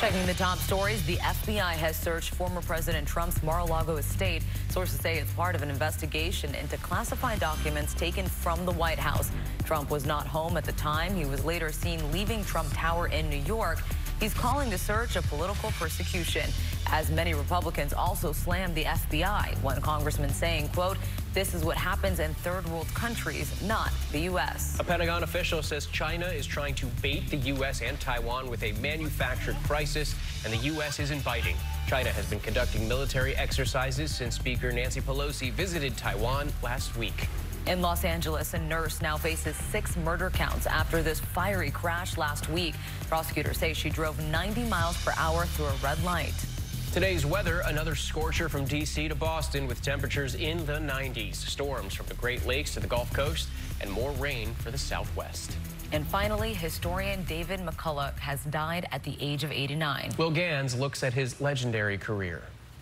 Checking the top stories, the FBI has searched former President Trump's Mar-a-Lago estate. Sources say it's part of an investigation into classified documents taken from the White House. Trump was not home at the time. He was later seen leaving Trump Tower in New York. He's calling the search a political persecution, as many Republicans also slammed the FBI. One congressman saying, quote, this is what happens in third world countries, not the U.S. A Pentagon official says China is trying to bait the U.S. and Taiwan with a manufactured crisis, and the U.S. isn't biting. China has been conducting military exercises since Speaker Nancy Pelosi visited Taiwan last week. In Los Angeles, a nurse now faces six murder counts after this fiery crash last week. Prosecutors say she drove 90 miles per hour through a red light. Today's weather, another scorcher from D.C. to Boston with temperatures in the 90s. Storms from the Great Lakes to the Gulf Coast and more rain for the Southwest. And finally, historian David McCullough has died at the age of 89. Will Ganss looks at his legendary career.